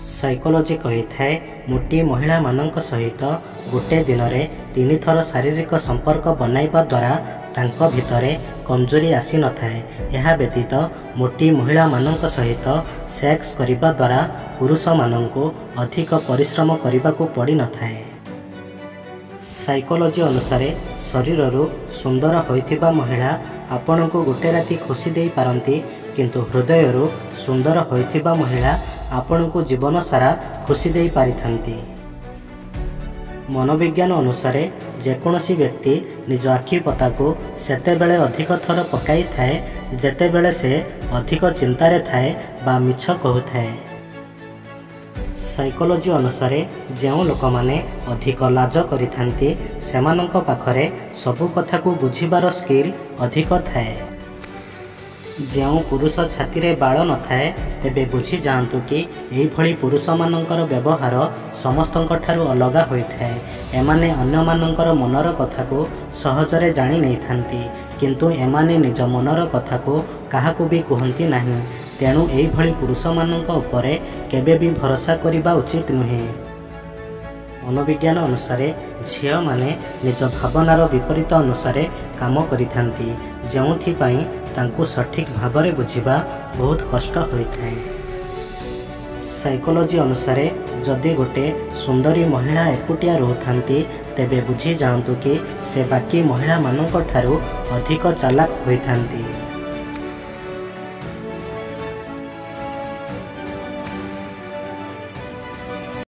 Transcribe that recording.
Psychology କହିଥାଏ ମୋଟି ମହିଳାମାନଙ୍କ ସହିତ ଗୋଟେ ଦିନରେ ତିନିଥର ଶାରୀରିକ ସମ୍ପର୍କ ବନାଇବା ଦ୍ୱାରା ତାଙ୍କ ଭିତରେ କମଜୋରି ଆସିନଥାଏ ଏହା ବ୍ୟତୀତ ମୋଟି ମହିଳାମାନଙ୍କ ସହିତ ସେକ୍ସ କରିବା ଦ୍ୱାରା ପୁରୁଷମାନଙ୍କୁ ଅଧିକ ପରିଶ୍ରମ କରିବାକୁ ପଡ଼ିନଥାଏ ସାଇକୋଲୋଜି ଅନୁସାରେ ଶରୀରରୁ ସୁନ୍ଦର ହୋଇଥିବା ମହିଳା ଆପଣଙ୍କୁ ଗୋଟେ ରାତି ଖୁସି ଦେଇପାରନ୍ତି କିନ୍ତୁ ହୃଦୟରୁ ସୁନ୍ଦର ହୋଇଥିବା ମହିଳା ଆପଣଙ୍କୁ ଜୀବନ ସାରା ଖୁସି ଦେଇପାରିଥାନ୍ତି ମନୋବିଜ୍ଞାନ ଅନୁସାରେ ଯେକୌଣସି ବ୍ୟକ୍ତି ନିଜ ଆଖି ପତାକୁ ସେତେବେଳେ ଅଧିକ ଥର ପକାଇଥାଏ ଯେତେବେଳେ ସେ ଅଧିକ ଚିନ୍ତାରେ ଥାଏ ବା ମିଛ କହୁଥାଏ। ସାଇକୋଲୋଜି ଅନୁସାରେ ଯେଉଁ ଲୋକମାନେ ଅଧିକ ଲାଜ କରିଥାନ୍ତି ସେମାନଙ୍କ ପାଖରେ ସବୁ କଥାକୁ ବୁଝିବାର ସ୍କିଲ୍ ଅଧିକ ଥାଏ। ଯେଉଁ ପୁରୁଷ ଛାତିରେ ବାଳ ନଥାଏ ତେବେ ବୁଝିଯାଆନ୍ତୁ କି ଏହିଭଳି ପୁରୁଷମାନଙ୍କର ବ୍ୟବହାର ସମସ୍ତଙ୍କଠାରୁ ଅଲଗା ହୋଇଥାଏ। ଏମାନେ ଅନ୍ୟମାନଙ୍କର ମନର କଥାକୁ ସହଜରେ ଜାଣି ନେଇଥାନ୍ତି କିନ୍ତୁ ଏମାନେ ନିଜ ମନର କଥାକୁ କାହାକୁ ବି କୁହନ୍ତି ନାହିଁ। ତେଣୁ ଏହିଭଳି ପୁରୁଷମାନଙ୍କ ଉପରେ କେବେ ବି ଭରସା କରିବା ଉଚିତ ନୁହେଁ। ମନୋବିଜ୍ଞାନ ଅନୁସାରେ ଝିଅମାନେ ନିଜ ଭାବନାର ବିପରୀତ ଅନୁସାରେ କାମ କରିଥାନ୍ତି ଯେଉଁଥିପାଇଁ ତାଙ୍କୁ ସଠିକ୍ ଭାବରେ ବୁଝିବା ବହୁତ କଷ୍ଟ ହୋଇଥାଏ। ସାଇକୋଲୋଜି ଅନୁସାରେ ଯଦି ଗୋଟେ ସୁନ୍ଦରୀ ମହିଳା ଏକୁଟିଆ ରହୁଥାନ୍ତି ତେବେ ବୁଝିଯାଆନ୍ତୁ କି ସେ ବାକି ମହିଳାମାନଙ୍କ ଠାରୁ ଅଧିକ ଚାଲାକ ହୋଇଥାନ୍ତି।